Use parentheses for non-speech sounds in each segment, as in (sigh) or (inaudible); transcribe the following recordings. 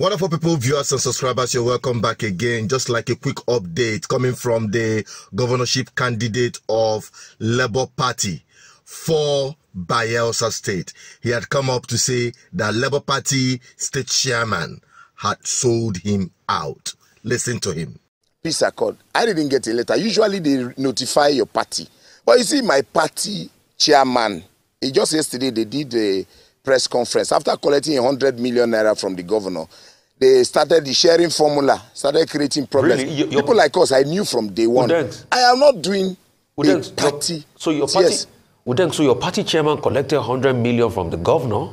Wonderful people, viewers and subscribers, you're welcome back again. Just like a quick update coming from the governorship candidate of Labour Party for Bayelsa State. He had come up to say that Labour Party state chairman had sold him out. Listen to him. peace accord i didn't get a letter usually they notify your party but you see my party chairman just yesterday they did a press conference after collecting hundred million naira from the governor they started the sharing formula started creating problems. Really? Your- people like us i knew from day one. I am not doing a Udeng, your- party. so your party, yes. Udeng, so your party chairman collected 100 million from the governor.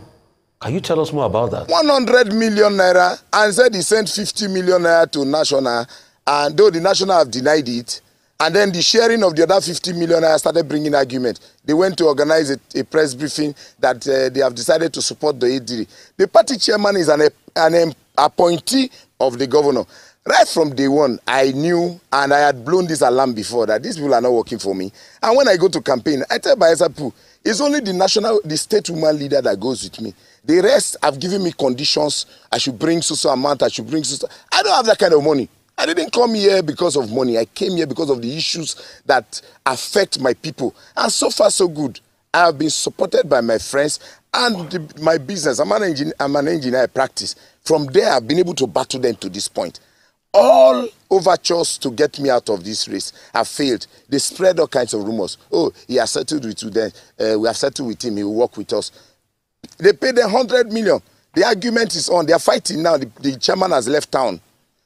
Can you tell us more about that? 100 million naira and said he sent 50 million naira to national and though the national have denied it and then the sharing of the other 50 million naira started bringing argument. They went to organize a, a press briefing that uh, they have decided to support the adri the party chairman is an, an appointee of the governor. Right from day one i knew and i had blown this alarm before that these people are not working for me. And when i go to campaign i tell bayelsa people it's only the national the state woman leader that goes with me. The rest have given me conditions. I should bring so so amount. I should bring so i don't have that kind of money. I didn't come here because of money. I came here because of the issues that affect my people. And so far so good i have been supported by my friends and the, my business i'm an engineer i'm an engineer i practice from there i've been able to battle them to this point all overtures to get me out of this race have failed. They spread all kinds of rumors. Oh, he has settled with you then. Uh, we have settled with him. He will work with us. They paid them 100 million. The argument is on. They are fighting now. The, the chairman has left town.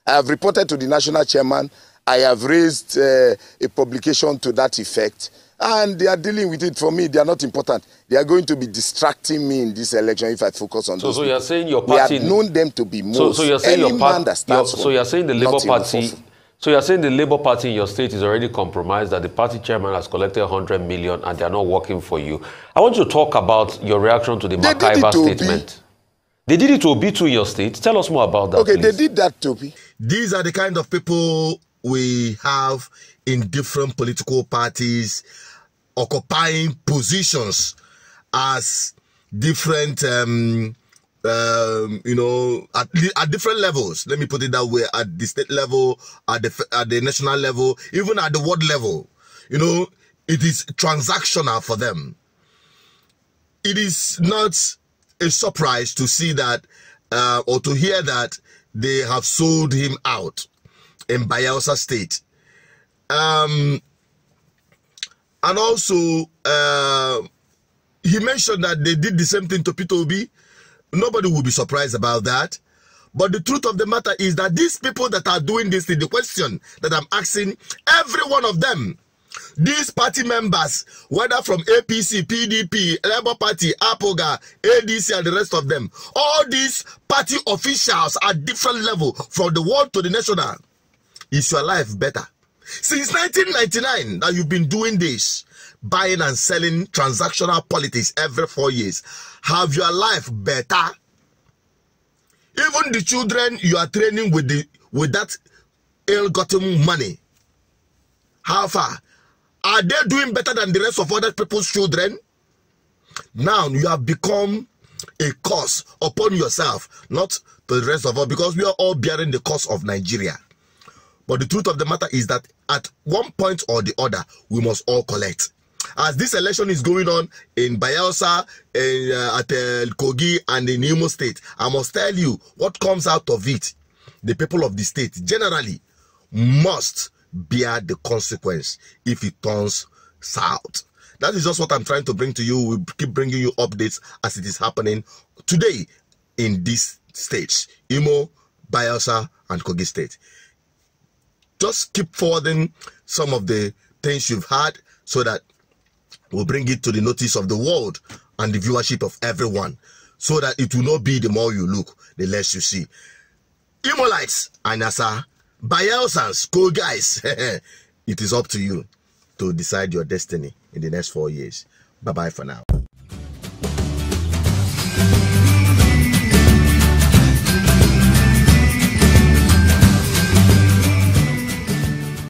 I have reported to the national chairman. I have raised uh, a publication to that effect. And they are dealing with it. For me, they are not important. They are going to be distracting me in this election if I focus on So, those so you're people. saying your We party. have known them to be most. so, so you're saying your party. so you're saying the Labour not in the Party. So you're saying the Labour Party in your state is already compromised. That the party chairman has collected 100 million and they are not working for you. I want you to talk about your reaction to the They did it Makaiba to Obi. statement. They did it to Obi too in your state. Tell us more about that. Okay, please. they did that, Toby. These are the kind of people we have in different political parties occupying positions as different um, um, you know at, at different levels. Let me put it that way at the state level at the at the national level even at the world level. You know it is transactional for them. It is not a surprise to see that uh, or to hear that they have sold him out in Bayelsa State. Um, and also, uh, he mentioned that they did the same thing to Peter Obi. Nobody will be surprised about that. But the truth of the matter is that these people that are doing this, the question that I'm asking, every one of them, these party members, whether from APC, PDP, Labour Party, APGA, ADC, and the rest of them, all these party officials at different level, from the world to the national, is your life better? Since 1999 that you've been doing this, buying and selling transactional politics every four years, have your life better? Even the children you are training with the with that ill-gotten money, how far? Are they doing better than the rest of other people's children? Now you have become a curse upon yourself, not the rest of us, because we are all bearing the curse of Nigeria. But the truth of the matter is that at one point or the other, we must all collect. As this election is going on in Bayelsa, in, uh, at uh, Kogi, and in Imo State, I must tell you what comes out of it. The people of the state generally must bear the consequence if it turns south. That is just what I'm trying to bring to you. We keep bringing you updates as it is happening today in this states Imo, Bayelsa, and Kogi State just keep forwarding some of the things you've had so that we'll bring it to the notice of the world and the viewership of everyone so that it will not be the more you look, the less you see. Imolites, Anasa, Bayelsans, cool guys, (laughs) it is up to you to decide your destiny in the next four years. Bye bye for now.